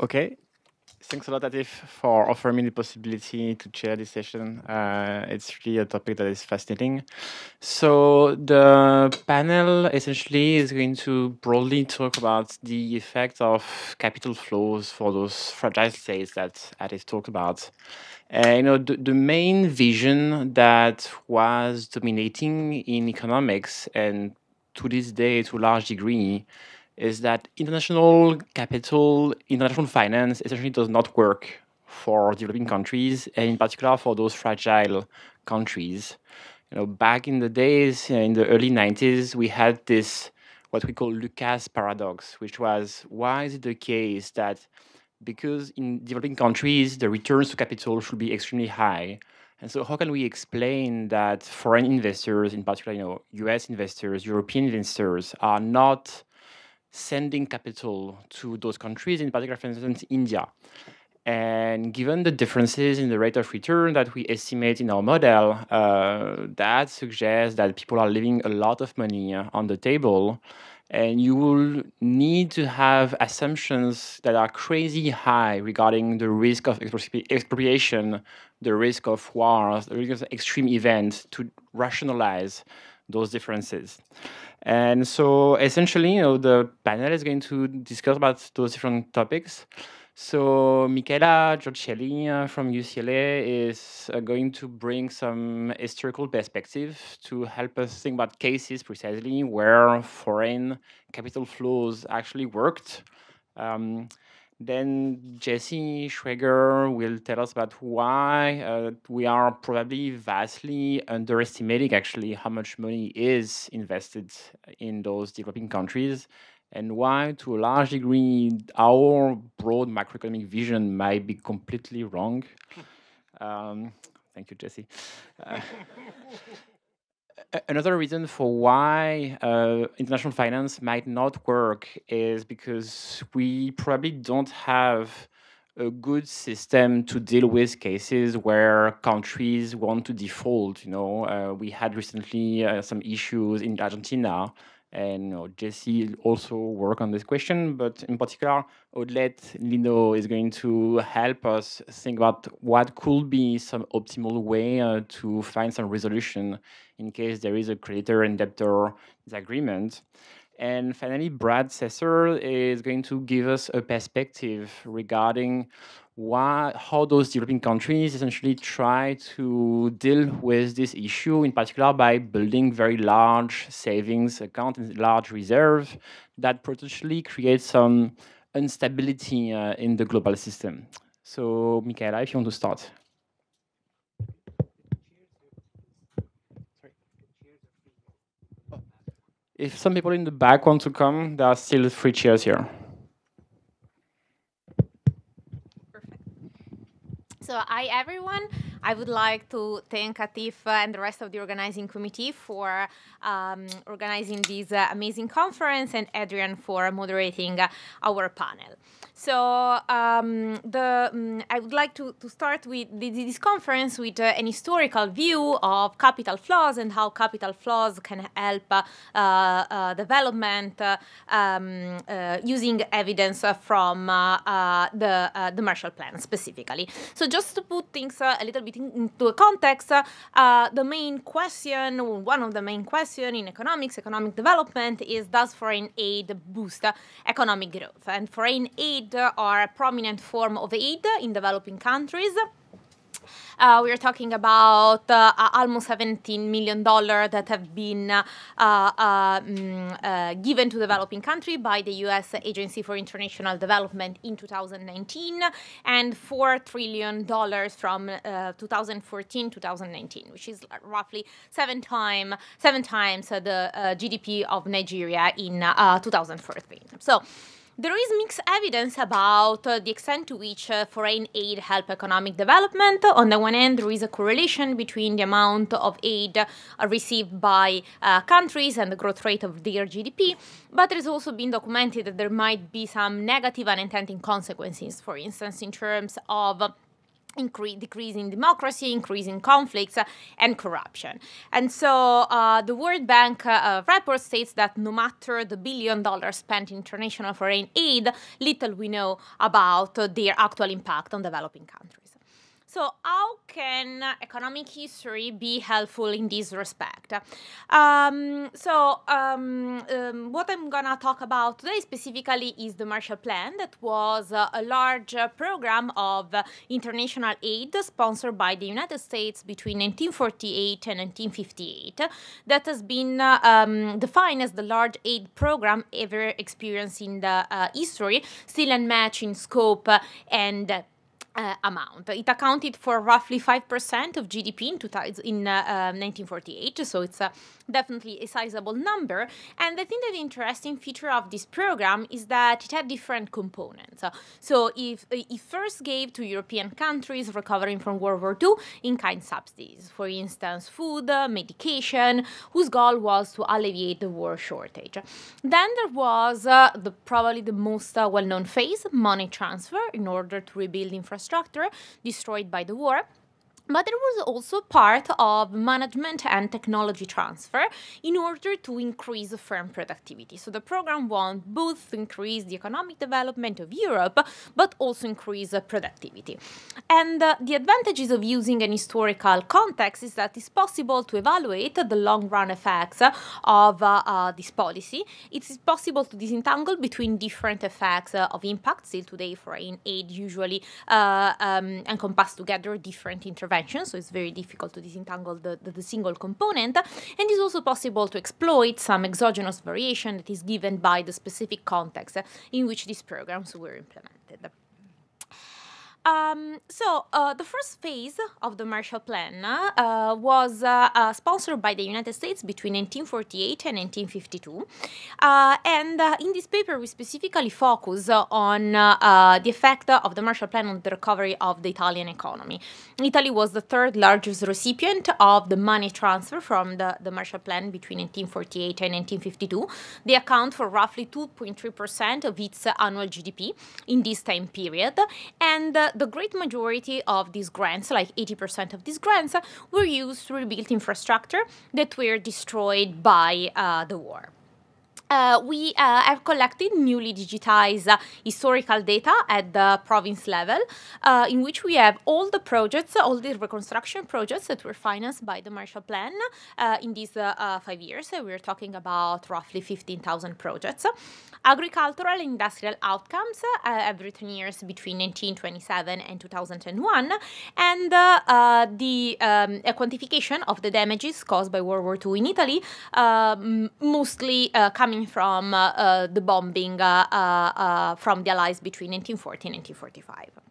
Okay. Thanks a lot, Atif, for offering me the possibility to chair this session. Uh, it's really a topic that is fascinating. So the panel essentially is going to broadly talk about the effect of capital flows for those fragile states that Atif talked about. Uh, you know, the, the main vision that was dominating in economics and to this day, to a large degree, is that international capital, international finance essentially does not work for developing countries, and in particular for those fragile countries. You know, back in the days, in the early 90s, we had this what we call Lucas paradox, which was why is it the case that because in developing countries the returns to capital should be extremely high, and so how can we explain that foreign investors, in particular, you know, US investors, European investors, are not sending capital to those countries, in particular, for instance, India. And given the differences in the rate of return that we estimate in our model, uh, that suggests that people are leaving a lot of money on the table. And you will need to have assumptions that are crazy high regarding the risk of expropriation, the risk of wars, the risk of extreme events to rationalize those differences. And so essentially, you know, the panel is going to discuss about those different topics. So Micaela Giorcelli uh, from UCLA is uh, going to bring some historical perspective to help us think about cases precisely where foreign capital flows actually worked. Um, then Jesse Schreger will tell us about why uh, we are probably vastly underestimating actually how much money is invested in those developing countries and why, to a large degree, our broad macroeconomic vision might be completely wrong. Um, thank you, Jesse. Uh, another reason for why uh, international finance might not work is because we probably don't have a good system to deal with cases where countries want to default. You know, uh, we had recently uh, some issues in Argentina and you know, Jesse also work on this question, but in particular, Odette Lienau is going to help us think about what could be some optimal way uh, to find some resolution in case there is a creditor and debtor disagreement. And finally, Brad Setser is going to give us a perspective regarding why, how those developing countries essentially try to deal with this issue, in particular by building very large savings accounts and large reserves that potentially create some instability uh, in the global system. So, Micaela, if you want to start. If some people in the back want to come, there are still three chairs here. Perfect. So hi, everyone. I would like to thank Atif and the rest of the organizing committee for um, organizing this uh, amazing conference and Adrien for moderating uh, our panel. So um, the um, I would like to, to start with this conference with uh, an historical view of capital flows and how capital flows can help uh, uh, development uh, um, using evidence from the the Marshall Plan specifically. So just to put things a little bit in, into a context, uh, uh, the main question, one of the main questions in economics, economic development, is does foreign aid boost economic growth? And foreign aid are a prominent form of aid in developing countries. Uh, we are talking about uh, almost 17 million dollars that have been um, given to developing countries by the U.S. Agency for International Development in 2019, and four trillion dollars from 2014-2019, which is roughly seven time seven times the GDP of Nigeria in 2014. So. There is mixed evidence about uh, the extent to which uh, foreign aid help economic development. On the one hand, there is a correlation between the amount of aid uh, received by uh, countries and the growth rate of their GDP, but it has also been documented that there might be some negative unintended consequences, for instance, in terms of increase, decreasing democracy, increasing conflicts, uh, and corruption. And so uh, the World Bank uh, report states that no matter the billion dollars spent in international foreign aid, little we know about their actual impact on developing countries. So, how can economic history be helpful in this respect? Um, so, um, um, what I'm gonna talk about today specifically is the Marshall Plan, that was uh, a large uh, program of uh, international aid sponsored by the United States between 1948 and 1958, that has been uh, um, defined as the large aid program ever experienced in the uh, history, still unmatched in scope and uh, amount. It accounted for roughly 5% of GDP in, 2000, in uh, 1948, um, so it's uh, definitely a sizable number. And I think that the interesting feature of this program is that it had different components. So if it first gave to European countries recovering from World War II in-kind subsidies, for instance, food, medication, whose goal was to alleviate the war shortage. Then there was uh, the probably the most uh, well-known phase, money transfer, in order to rebuild infrastructure destroyed by the war. But there was also part of management and technology transfer in order to increase firm productivity. So the program wanted both to increase the economic development of Europe, but also increase productivity. And uh, the advantages of using an historical context is that it's possible to evaluate the long run effects of uh, uh, this policy. It is possible to disentangle between different effects uh, of impact. Still today, foreign aid usually uh, um, encompass together different interventions so it's very difficult to disentangle the, the, the single component. And it's also possible to exploit some exogenous variation that is given by the specific context in which these programs were implemented. Um, so uh, the first phase of the Marshall Plan uh, was uh, uh sponsored by the United States between 1948 and 1952, uh, and uh, in this paper we specifically focus on the effect of the Marshall Plan on the recovery of the Italian economy. Italy was the third largest recipient of the money transfer from the, the Marshall Plan between 1948 and 1952. They account for roughly 2.3% of its annual GDP in this time period, and the great majority of these grants, like 80% of these grants, were used to rebuild infrastructure that were destroyed by uh, the war. Uh, we uh, have collected newly digitized uh, historical data at the province level, uh, in which we have all the projects, all the reconstruction projects that were financed by the Marshall Plan uh, in these uh, five years. we're talking about roughly 15,000 projects. Agricultural and industrial outcomes every 10 years between 1927 and 2001, and the um, quantification of the damages caused by World War II in Italy, mostly coming coming from uh, uh, the bombing uh, from the Allies between 1940 and 1945.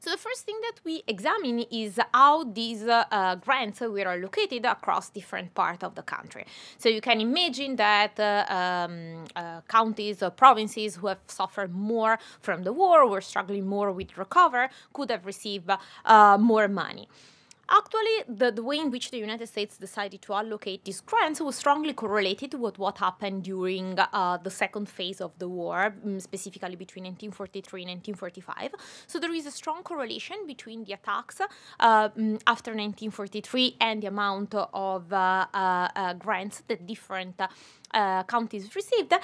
So the first thing that we examine is how these uh, grants were allocated across different parts of the country. So you can imagine that uh, um, uh, counties or provinces who have suffered more from the war, were struggling more with recover, could have received more money. Actually, the, the way in which the United States decided to allocate these grants was strongly correlated with what happened during uh, the second phase of the war, mm, specifically between 1943 and 1945. So there is a strong correlation between the attacks uh, mm, after 1943 and the amount of uh, uh, uh grants that different uh, counties received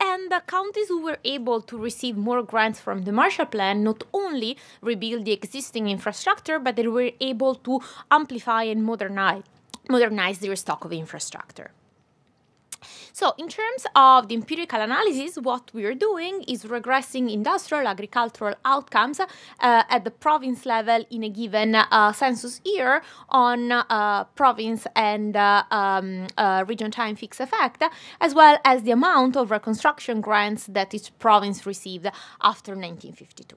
and the counties who were able to receive more grants from the Marshall Plan not only rebuild the existing infrastructure, but they were able to amplify and modernize, modernize their stock of infrastructure. So in terms of the empirical analysis, what we are doing is regressing industrial agricultural outcomes uh, at the province level in a given uh, census year on uh, province and uh, um, uh, region time fixed effect, as well as the amount of reconstruction grants that each province received after 1952.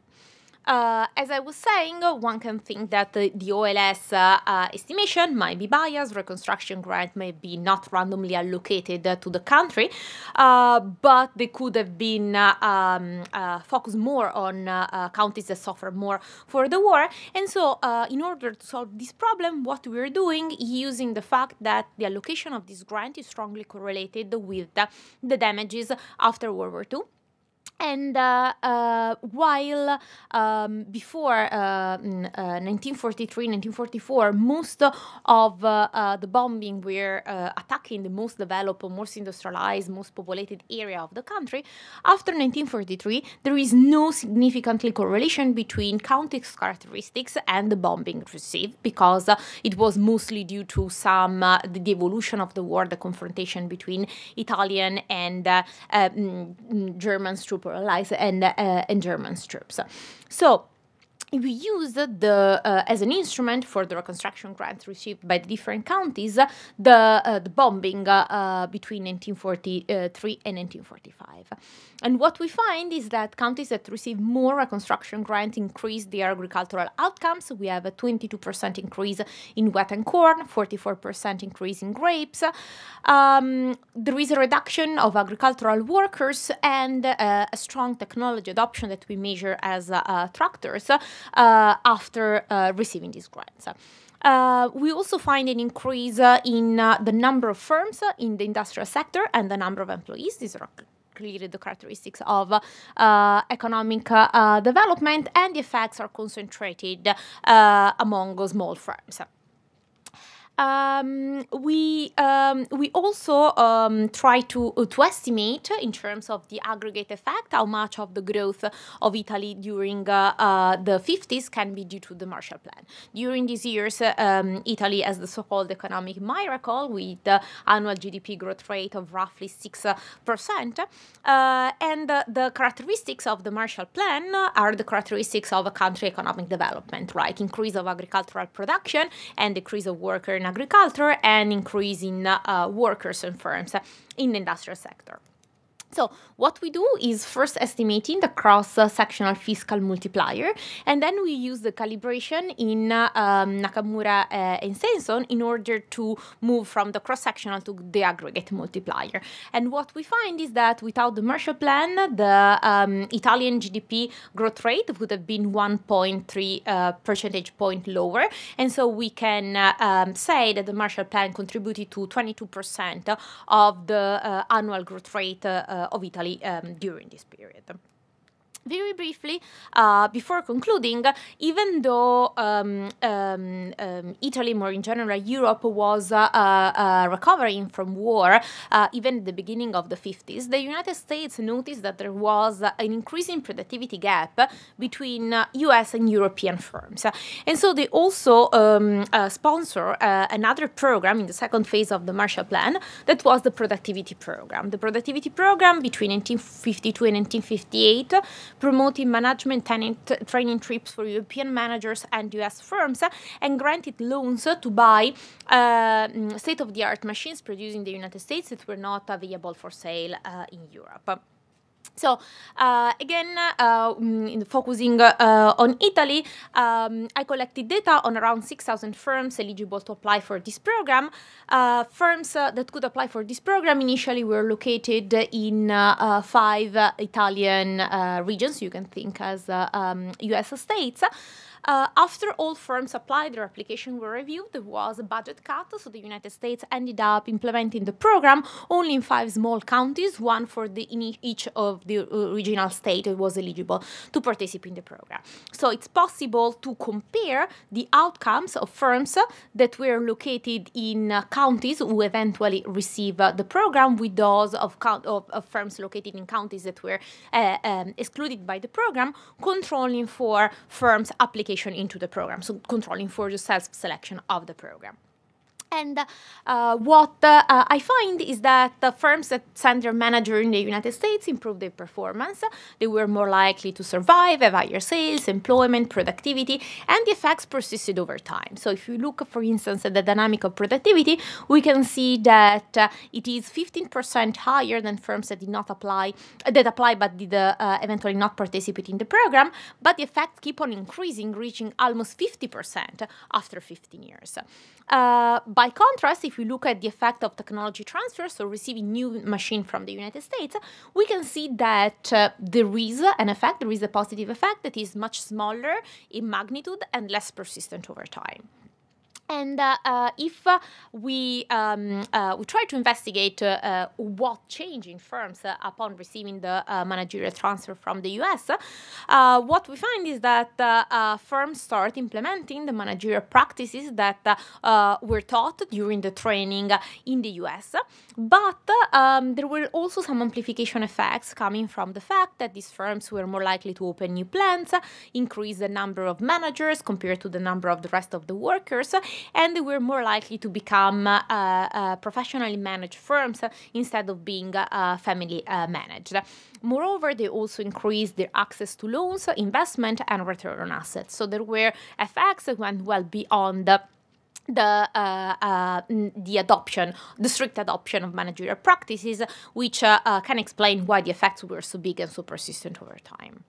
Uh, as I was saying, one can think that the, the OLS uh, uh, estimation might be biased, reconstruction grant may be not randomly allocated to the country, uh, but they could have been uh, um, uh, focused more on counties that suffer more for the war. And so, in order to solve this problem, what we're doing is using the fact that the allocation of this grant is strongly correlated with the damages after World War II and uh, uh, while um, before uh, 1943, uh, 1944, most of uh, uh, the bombing were attacking the most developed, most industrialized, most populated area of the country, after 1943, there is no significant correlation between counties characteristics and the bombing received because it was mostly due to some the evolution of the war, the confrontation between Italian and mm, German troops allies and, uh, German troops. So we used the uh, as an instrument for the reconstruction grants received by the different counties the uh, the bombing uh, between 1943 and 1945 and what we find is that counties that receive more reconstruction grants increase their agricultural outcomes. We have a 22% increase in wheat and corn 44% increase in grapes. Um, there is a reduction of agricultural workers and uh, a strong technology adoption that we measure as uh, tractors. uh, after uh, receiving these grants. Uh, we also find an increase uh, in uh, the number of firms in the industrial sector and the number of employees. These are clearly the characteristics of uh, economic development, and the effects are concentrated among small firms. Um, we um, we also um, try to uh, to estimate in terms of the aggregate effect how much of the growth of Italy during uh, uh, the 50s can be due to the Marshall Plan. During these years, um, Italy has the so-called economic miracle with annual GDP growth rate of roughly six percent, uh, and the characteristics of the Marshall Plan are the characteristics of a country economic development, right? Increase of agricultural production and decrease of worker agriculture and increase in uh, workers and firms in the industrial sector. So what we do is first estimating the cross-sectional fiscal multiplier, and then we use the calibration in uh, um, Nakamura uh, and Steinsson in order to move from the cross-sectional to the aggregate multiplier. And what we find is that without the Marshall Plan, the um, Italian GDP growth rate would have been 1.3 uh, percentage point lower, and so we can uh, um, say that the Marshall Plan contributed to 22% of the uh, annual growth rate uh, of Italy um, during this period. Very briefly, uh, before concluding, even though um, um, um, Italy, more in general, Europe was uh, uh, recovering from war, uh, even at the beginning of the 50s, the United States noticed that there was an increasing productivity gap between US uh, and European firms. And so they also um, uh, sponsor another program in the second phase of the Marshall Plan that was the productivity program. The productivity program between 1952 and 1958 promoting management training trips for European managers and US firms, and granted loans to buy uh, state of the art machines produced in the United States that were not available for sale uh, in Europe. So uh, again, uh, mm, focusing uh, on Italy, um, I collected data on around 6,000 firms eligible to apply for this program. Uh, firms uh, that could apply for this program initially were located in uh, five Italian regions, you can think as um, US states. Uh, after all firms applied, their application were reviewed, there was a budget cut, so the United States ended up implementing the program only in five small counties, one for the, each of the original state that was eligible to participate in the program. So it's possible to compare the outcomes of firms that were located in uh, counties who eventually receive uh, the program with those of, of, of, firms located in counties that were uh, um, excluded by the program, controlling for firms' application into the program, so controlling for the self-selection of the program. And uh, what uh, I find is that the firms that send their manager in the United States improve their performance. They were more likely to survive, have higher sales, employment, productivity, and the effects persisted over time. So if you look, for instance, at the dynamic of productivity, we can see that uh, it is 15% higher than firms that did not apply, that apply but did uh, eventually not participate in the program. But the effects keep on increasing, reaching almost 50% after 15 years. By contrast, if we look at the effect of technology transfer, so receiving new machine from the United States, we can see that uh, there is an effect, there is a positive effect that is much smaller in magnitude and less persistent over time. And uh, uh, if uh, we um, uh, we try to investigate uh, uh, what change in firms upon receiving the managerial transfer from the US, what we find is that firms start implementing the managerial practices that were taught during the training in the US. But um, there were also some amplification effects coming from the fact that these firms were more likely to open new plants, increase the number of managers compared to the number of the rest of the workers and they were more likely to become uh, uh, professionally managed firms instead of being uh, family managed. Moreover, they also increased their access to loans, investment, and return on assets. So there were effects that went well beyond the the uh, uh, the adoption, the strict adoption of managerial practices, which uh, can explain why the effects were so big and so persistent over time.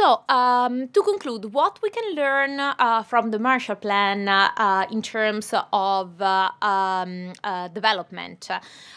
So, um, to conclude, what we can learn uh, from the Marshall Plan uh, in terms of uh, um, uh, development.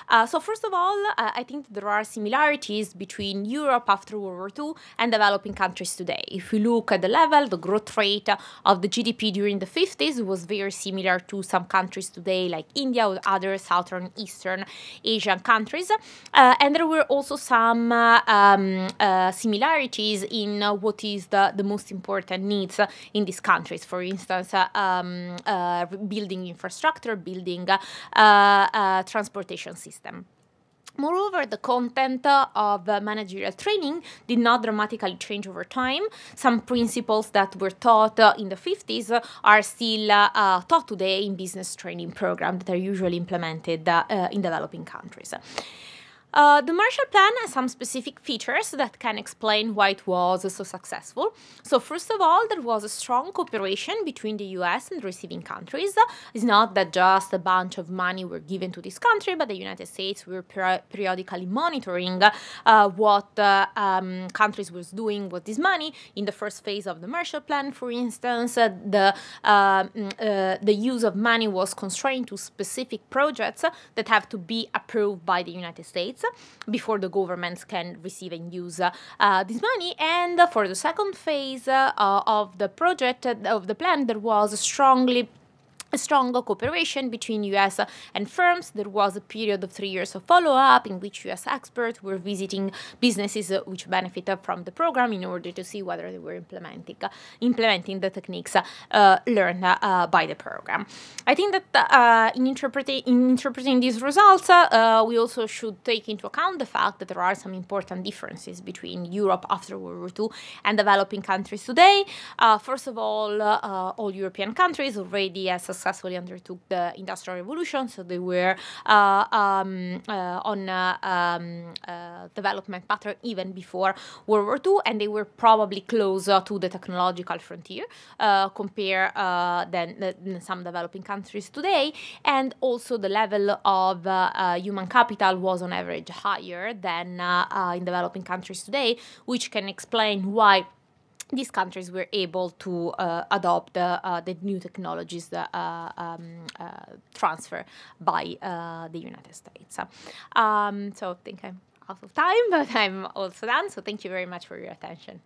Uh, so, first of all, uh, I think there are similarities between Europe after World War II and developing countries today. If we look at the level, the growth rate of the GDP during the 50s was very similar to some countries today, like India or other Southern Eastern Asian countries. and there were also some um, similarities in what what is the, the most important needs in these countries. For instance, uh, um, uh, building infrastructure, building uh, transportation system. Moreover, the content of managerial training did not dramatically change over time. Some principles that were taught in the 50s are still uh, taught today in business training programs that are usually implemented uh, in developing countries. Uh, the Marshall Plan has some specific features that can explain why it was so successful. So, first of all, there was a strong cooperation between the US and receiving countries. It's not that just a bunch of money were given to this country, but the United States were per- periodically monitoring uh, what uh, um, countries was doing with this money. In the first phase of the Marshall Plan, for instance, uh, the um, uh, the use of money was constrained to specific projects that have to be approved by the United States before the governments can receive and use uh, this money. And for the second phase uh, of the project, of the plan, there was strongly a strong cooperation between US and firms. There was a period of three years of follow up in which US experts were visiting businesses which benefited from the program in order to see whether they were implementing, implementing the techniques uh, learned uh, by the program. I think that uh, in, interpreting, in interpreting these results, uh, we also should take into account the fact that there are some important differences between Europe after World War II and developing countries today. Uh, first of all, uh, all European countries already have successfully undertook the Industrial Revolution, so they were uh, um, uh, on uh, um, development pattern even before World War II, and they were probably closer to the technological frontier compared than, than, some developing countries today, and also the level of human capital was on average higher than in developing countries today, which can explain why these countries were able to uh, adopt uh, the new technologies uh, um, uh, transfer by uh, the United States. Um, so I think I'm out of time, but I'm also done. So thank you very much for your attention.